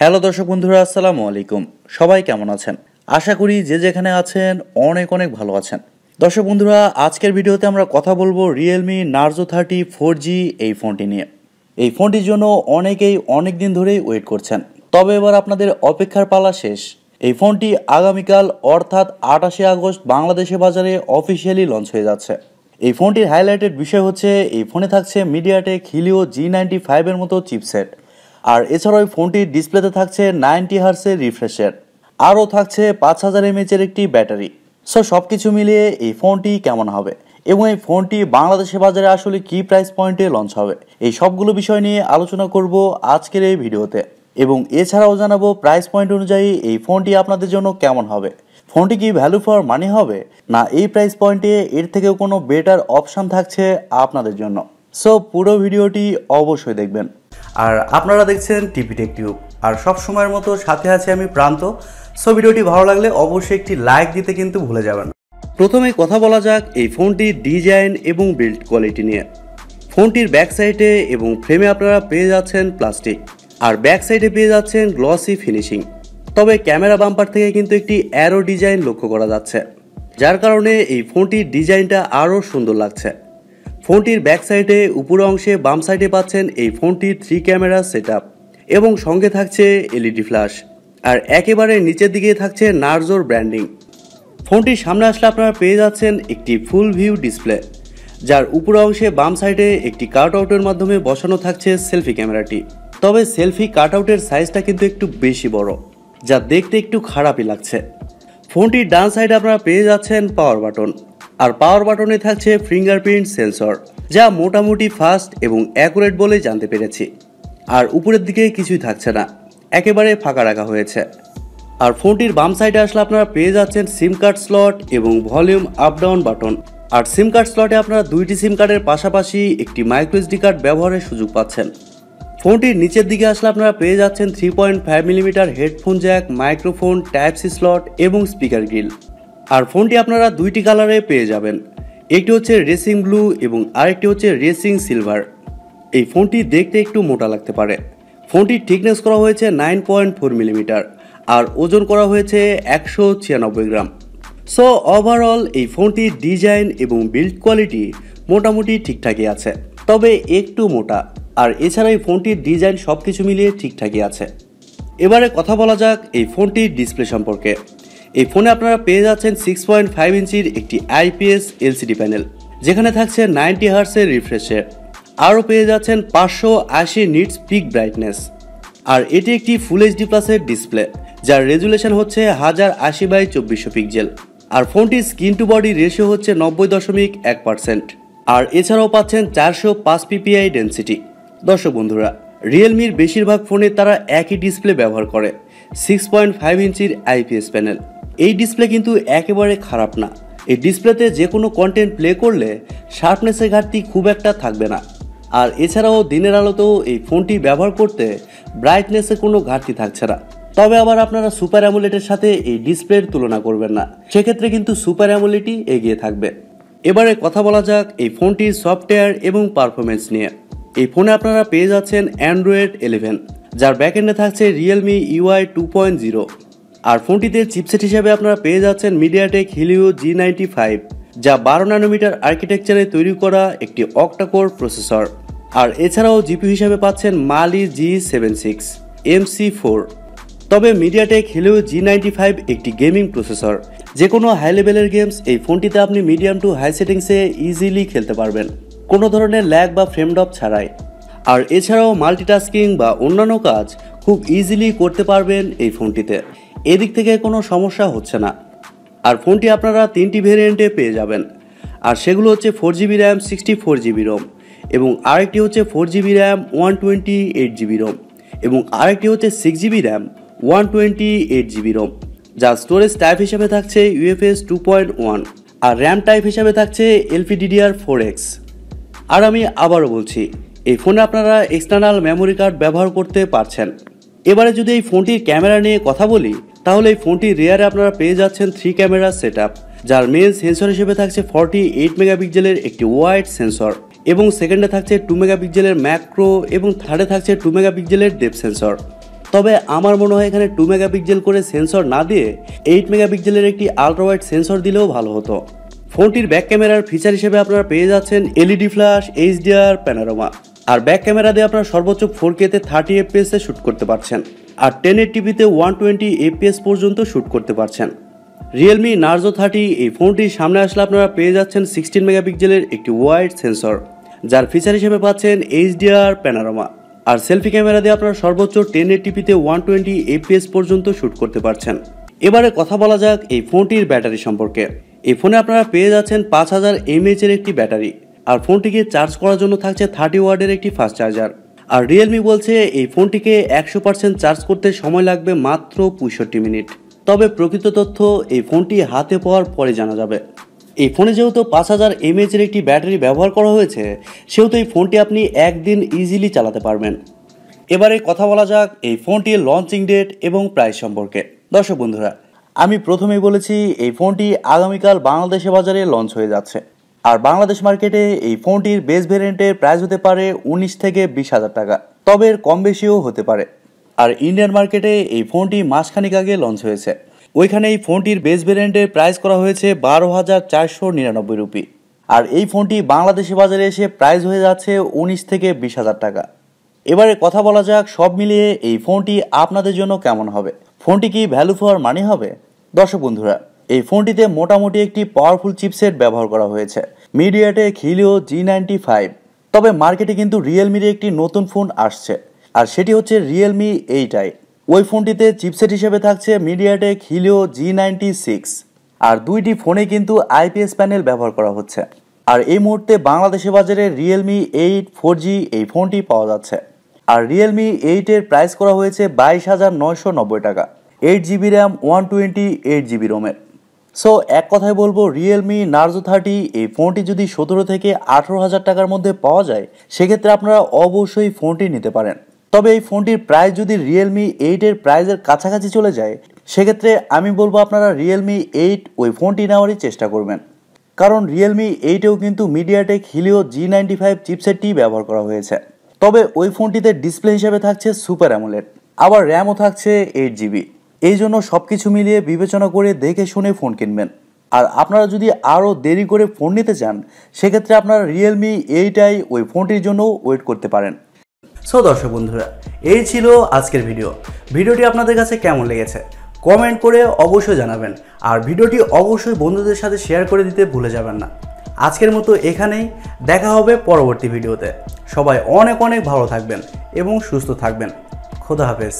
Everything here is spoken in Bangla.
হ্যালো দর্শক বন্ধুরা, আসসালামু আলাইকুম। সবাই কেমন আছেন? আশা করি যে যেখানে আছেন অনেক অনেক ভালো আছেন। দর্শক বন্ধুরা, আজকের ভিডিওতে আমরা কথা বলব Realme Narzo thirty four G এই ফোনটি নিয়ে। এই ফোনটির জন্য অনেকেই অনেক দিন ধরেই ওয়েট করছেন। তবে এবার আপনাদের অপেক্ষার পালা শেষ। এই ফোনটি আগামীকাল, অর্থাৎ আটাশে আগস্ট, বাংলাদেশে বাজারে অফিসিয়ালি লঞ্চ হয়ে যাচ্ছে। এই ফোনটির হাইলাইটেড বিষয় হচ্ছে, এই ফোনে থাকছে মিডিয়াটেক হিলিও জি নাইনটি ফাইভের মতো চিপসেট আর এছাড়াও ফোনটির ডিসপ্লেতে থাকছে নাইনটি হার্সের রিফ্রেশের। আরও থাকছে পাঁচ হাজার এমএচের একটি ব্যাটারি। সো সব কিছু মিলিয়ে এই ফোনটি কেমন হবে? এবং এই ফোনটি বাংলাদেশের বাজারে আসলে কি প্রাইস পয়েন্টে লঞ্চ হবে? এই সবগুলো বিষয় নিয়ে আলোচনা করব আজকের এই ভিডিওতে। এবং এছাড়াও জানাব প্রাইস পয়েন্ট অনুযায়ী এই ফোনটি আপনাদের জন্য কেমন হবে? ফোনটি কি ভ্যালু ফর মানি হবে? না এই প্রাইস পয়েন্টে এর থেকেও কোনো বেটার অপশান থাকছে আপনাদের জন্য। সো পুরো ভিডিওটি অবশ্যই দেখবেন। আর আপনারা দেখছেন টিপি টেক টিউব। আর সব সময়ের মতো সাথে আছে আমি প্রান্ত। সো ভিডিওটি ভালো লাগলে অবশ্যই একটি লাইক দিতে কিন্তু ভুলে যাবেন না। প্রথমে কথা বলা যাক এই ফোনটির ডিজাইন এবং বিল্ড কোয়ালিটি নিয়ে। ফোনটির ব্যাক সাইডে এবং ফ্রেমে আপনারা পেয়ে যাচ্ছেন প্লাস্টিক। আর ব্যাক সাইডে পেয়ে যাচ্ছেন গ্লসি ফিনিশিং। তবে ক্যামেরা বাম্পার থেকে কিন্তু একটি অ্যারো ডিজাইন লক্ষ্য করা যাচ্ছে। যার কারণে এই ফোনটির ডিজাইনটা আরও সুন্দর লাগছে। ফোনটির ব্যাক সাইডে উপর অংশে বাম সাইডে পাচ্ছেন এই ফোনটির থ্রি ক্যামেরা সেট এবং সঙ্গে থাকছে এলইডি ফ্ল্যাশ। আর একেবারে নিচের দিকে থাকছে নার্জোর ব্র্যান্ডিং। ফোনটির সামনে আসলে আপনারা পেয়ে যাচ্ছেন একটি ফুল ভিউ ডিসপ্লে, যার উপর অংশে বাম সাইডে একটি কাট আউটের মাধ্যমে বসানো থাকছে সেলফি ক্যামেরাটি। তবে সেলফি কাট আউটের সাইজটা কিন্তু একটু বেশি বড়, যা দেখতে একটু খারাপই লাগছে। ফোনটির ডান সাইডে আপনারা পেয়ে যাচ্ছেন পাওয়ার বাটন। আর পাওয়ার বাটনে থাকছে ফিঙ্গারপ্রিন্ট সেন্সর যা মোটামুটি ফাস্ট এবং অ্যাকুরেট বলে জানতে পেরেছি। আর উপরের দিকে কিছুই থাকছে না, একেবারে ফাঁকা রাখা হয়েছে। আর ফোনটির বাম সাইডে আসলে আপনারা পেয়ে যাচ্ছেন সিম কার্ড স্লট এবং ভলিউম আপ ডাউন বাটন আর সিম কার্ড স্লটে আপনারা দুইটি সিম কার্ডের পাশাপাশি একটি মাইক্রোএসডি কার্ড ব্যবহারের সুযোগ পাচ্ছেন। ফোনটির নিচের দিকে আসলে আপনারা পেয়ে যাচ্ছেন three point five millimetre headphone jack microphone type C slot এবং স্পিকার গ্রিল আর ফোনটি আপনারা দুইটি কালারে পেয়ে যাবেন। একটি হচ্ছে রেসিং ব্লু এবং আরেকটি হচ্ছে রেসিং সিলভার এই ফোনটি দেখতে একটু মোটা লাগতে পারে। ফোনটির থিকনেস করা হয়েছে নাইন পয়েন্ট ফোর মিলিমিটার আর ওজন করা হয়েছে একশো ছিয়ানব্বই গ্রাম। সো ওভারঅল এই ফোনটির ডিজাইন এবং বিল্ড কোয়ালিটি মোটামুটি ঠিকঠাকই আছে, তবে একটু মোটা। আর এছাড়া এই ফোনটির ডিজাইন সব কিছু মিলিয়ে ঠিকঠাকই আছে। এবারে কথা বলা যাক এই ফোনটির ডিসপ্লে সম্পর্কে। এই ফোনে আপনারা পেয়ে যাচ্ছেন সিক্স পয়েন্ট ফাইভ ইঞ্চির একটি আইপিএস এলসিডি প্যানেল যেখানে থাকছে নাইনটি হার্সের রিফ্রেশের আরও পেয়ে যাচ্ছেন পাঁচশো আশি নিটস পিক ব্রাইটনেস আর এটি একটি ফুল এইচডি প্লাসের ডিসপ্লে যার রেজুলেশন হচ্ছে হাজার আশি বাই চব্বিশশো পিক্সেল আর ফোনটির স্ক্রিন টু বডি রেশিও হচ্ছে নব্বই দশমিক এক পার্সেন্ট আর এছাড়াও পাচ্ছেন চারশো পাঁচ পিপিআই ডেন্সিটি দর্শক বন্ধুরা রিয়েলমির বেশিরভাগ ফোনে তারা একই ডিসপ্লে ব্যবহার করে সিক্স পয়েন্ট ফাইভ ইঞ্চির আইপিএস প্যানেল এই ডিসপ্লে কিন্তু একেবারে খারাপ না। এই ডিসপ্লেতে যে কোনো কন্টেন্ট প্লে করলে শার্পনেসের ঘাটতি খুব একটা থাকবে না। আর এছাড়াও দিনের আলোতেও এই ফোনটি ব্যবহার করতে ব্রাইটনেসের কোনো ঘাটতি থাকছে না। তবে আবার আপনারা সুপার অ্যামুলেটের সাথে এই ডিসপ্লের তুলনা করবেন না। সেক্ষেত্রে কিন্তু সুপার অ্যামুলেটই এগিয়ে থাকবে। এবারে কথা বলা যাক এই ফোনটির সফটওয়্যার এবং পারফরমেন্স নিয়ে। এই ফোনে আপনারা পেয়ে যাচ্ছেন অ্যান্ড্রয়েড ইলেভেন যার ব্যাকএন্ডে থাকছে Realme UI two point zero আর ফোনটিতে চিপসেট হিসেবে আপনারা পেয়ে যাচ্ছেন MediaTek Helio G ninety five যা বারো ন্যানোমিটার আর্কিটেকচারে তৈরি করা একটি অক্টাকোর প্রসেসর আর এছাড়াও জিপি হিসাবে পাচ্ছেন Mali G seven six MC four তবে MediaTek Helio G ninety five একটি গেমিং প্রসেসর যে কোনো হাই লেভেলের গেমস এই ফোনটিতে আপনি মিডিয়াম টু হাই সেটিংসে ইজিলি খেলতে পারবেন। কোনো ধরনের ল্যাগ বা ফ্রেম ড্রপ ছাড়াই। আর এছাড়াও মাল্টিটাস্কিং বা অন্যান্য কাজ খুব ইজিলি করতে পারবেন এই ফোনটিতে। এদিক থেকে কোনো সমস্যা হচ্ছে না। আর ফোনটি আপনারা তিনটি ভেরিয়েন্টে পেয়ে যাবেন। আর সেগুলো হচ্ছে four GB RAM sixty four GB ROM এবং আরেকটি হচ্ছে four GB RAM one twenty eight GB ROM এবং আরেকটি হচ্ছে six GB RAM one twenty eight GB ROM যা স্টোরেজ টাইপ হিসাবে থাকছে ইউএফএস টু পয়েন্ট ওয়ান আর র্যাম টাইপ হিসাবে থাকছে এলপিডিডিআর ফোর এক্স আর আমি আবারও বলছি, এই ফোনে আপনারা এক্সটার্নাল মেমোরি কার্ড ব্যবহার করতে পারছেন। এবারে যদি এই ফোনটির ক্যামেরা নিয়ে কথা বলি, তাহলে এই ফোনটির রেয়ারে আপনারা পেয়ে যাচ্ছেন থ্রি ক্যামেরা সেট যার মেন সেন্সর হিসেবে থাকছে ফর্টি এইট মেগাপিক্সেলের একটি ওয়াইড সেন্সর এবং সেকেন্ডে থাকছে টু মেগাপিক্সেলের ম্যাক্রো এবং থার্ডে থাকছে টু মেগাপিক্সেলের ডেপ সেন্সর তবে আমার মনে হয় এখানে টু মেগাপিক্সেল করে সেন্সর না দিয়ে এইট মেগাপিক্সেলের একটি আলট্রাওয়াইড সেন্সর দিলেও ভালো হতো। ফোনটির ব্যাক ক্যামেরার ফিচার হিসেবে আপনারা পেয়ে যাচ্ছেন এলইডি ফ্ল্যাশ এইচডিআর প্যানোরামা আর ব্যাক ক্যামেরা দিয়ে আপনারা সর্বোচ্চ ফোর কেতে থার্টি এফপিএস এ শ্যুট করতে পারছেন। আর টেন এইট টিভিতে ওয়ান টোয়েন্টি এফপিএস পর্যন্ত শ্যুট করতে পারছেন। রিয়েলমি নার্জো থার্টি এই ফোনটির সামনে আসলে আপনারা পেয়ে যাচ্ছেন সিক্সটিন মেগাপিক্সেলের একটি ওয়াইড সেন্সর যার ফিচার হিসেবে পাচ্ছেন এইচডিআর প্যানোরামা আর সেলফি ক্যামেরা দিয়ে আপনারা সর্বোচ্চ টেন এইট টিপিতে ওয়ান টোয়েন্টি এফপিএস পর্যন্ত শ্যুট করতে পারছেন। এবারে কথা বলা যাক এই ফোনটির ব্যাটারি সম্পর্কে। এই ফোনে আপনারা পেয়ে যাচ্ছেন পাঁচ হাজার এমএইচ এর একটি ব্যাটারি। আর ফোনটিকে চার্জ করার জন্য থাকছে থার্টি ওয়ার্ডের একটি ফাস্ট চার্জার। আর রিয়েলমি বলছে এই ফোনটিকে একশো পার্সেন্ট চার্জ করতে সময় লাগবে মাত্র পঁয়ষট্টি মিনিট। তবে প্রকৃত তথ্য এই ফোনটি হাতে পাওয়ার পরে জানা যাবে। এই ফোনে যেহেতু পাঁচ হাজার এমএইচ এর একটি ব্যাটারি ব্যবহার করা হয়েছে, সেহেতু এই ফোনটি আপনি একদিন ইজিলি চালাতে পারবেন। এবারে কথা বলা যাক এই ফোনটির লঞ্চিং ডেট এবং প্রাইস সম্পর্কে। দর্শক বন্ধুরা, আমি প্রথমেই বলেছি এই ফোনটি আগামীকাল বাংলাদেশে বাজারে লঞ্চ হয়ে যাচ্ছে। আর বাংলাদেশ মার্কেটে এই ফোনটির বেস ভেরিয়েন্টের প্রাইস হতে পারে উনিশ থেকে বিশ হাজার টাকা, তবে এর কম বেশিও হতে পারে। আর ইন্ডিয়ান মার্কেটে এই ফোনটি মাসখানিক আগে লঞ্চ হয়েছে। ওইখানে এই ফোনটির বেস ভেরিয়েন্টের প্রাইস করা হয়েছে বারো হাজার চারশো নিরানব্বই রুপি। আর এই ফোনটি বাংলাদেশি বাজারে এসে প্রাইস হয়ে যাচ্ছে উনিশ থেকে বিশ হাজার টাকা। এবারে কথা বলা যাক সব মিলিয়ে এই ফোনটি আপনাদের জন্য কেমন হবে। ফোনটি কি ভ্যালু ফর মানি হবে? দর্শক বন্ধুরা এই ফোনটিতে মোটামুটি একটি পাওয়ারফুল চিপসেট ব্যবহার করা হয়েছে। MediaTek Helio G ninety five তবে মার্কেটে কিন্তু রিয়েলমির একটি নতুন ফোন আসছে। আর সেটি হচ্ছে রিয়েলমি এইট আই ওই ফোনটিতে চিপসেট হিসেবে থাকছে MediaTek Helio G ninety six আর দুইটি ফোনে কিন্তু আইপিএস প্যানেল ব্যবহার করা হচ্ছে। আর এই মুহূর্তে বাংলাদেশে বাজারে রিয়েলমি এইট ফোর জি এই ফোনটি পাওয়া যাচ্ছে। আর রিয়েলমি এইটের প্রাইস করা হয়েছে বাইশ হাজার নয়শো নব্বই টাকা। Eight GB RAM one twenty eight GB রোমের সো এক কথায় বলব রিয়েলমি নার্জো থার্টি এই ফোনটি যদি সতেরো থেকে আঠেরো হাজার টাকার মধ্যে পাওয়া যায়, সেক্ষেত্রে আপনারা অবশ্যই ফোনটি নিতে পারেন। তবে এই ফোনটির প্রাইস যদি রিয়েলমি এইটের প্রাইসের কাছাকাছি চলে যায়, সেক্ষেত্রে আমি বলব আপনারা রিয়েলমি এইট ওই ফোনটি নেওয়ারই চেষ্টা করবেন। কারণ রিয়েলমি এইটেও কিন্তু MediaTek Helio G ninety five চিপসেটটি ব্যবহার করা হয়েছে। তবে ওই ফোনটিতে ডিসপ্লে হিসেবে থাকছে সুপার অ্যামোলেড আবার র্যামও থাকছে এইট জিবি এই জন্য সব কিছু মিলিয়ে বিবেচনা করে দেখে শুনে ফোন কিনবেন। আর আপনারা যদি আরও দেরি করে ফোন নিতে চান, সেক্ষেত্রে আপনারা রিয়েলমি এইটাই ওই ফোনটির জন্য ওয়েট করতে পারেন। সো দর্শক বন্ধুরা, এই ছিল আজকের ভিডিও। ভিডিওটি আপনাদের কাছে কেমন লেগেছে? কমেন্ট করে অবশ্যই জানাবেন। আর ভিডিওটি অবশ্যই বন্ধুদের সাথে শেয়ার করে দিতে ভুলে যাবেন না। আজকের মতো এখানেই দেখা হবে পরবর্তী ভিডিওতে। সবাই অনেক অনেক ভালো থাকবেন এবং সুস্থ থাকবেন। খোদা হাফেজ।